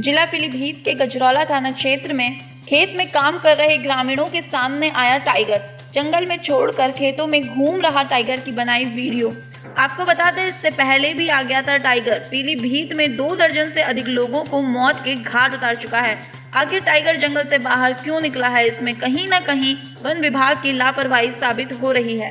जिला पीलीभीत के गजरौला थाना क्षेत्र में खेत में काम कर रहे ग्रामीणों के सामने आया टाइगर। जंगल में छोड़कर खेतों में घूम रहा टाइगर की बनाई वीडियो। आपको बता दें इससे पहले भी आ गया था टाइगर। पीलीभीत में दो दर्जन से अधिक लोगों को मौत के घाट उतार चुका है। आखिर टाइगर जंगल से बाहर क्यों निकला है, इसमें कहीं ना कहीं वन विभाग की लापरवाही साबित हो रही है।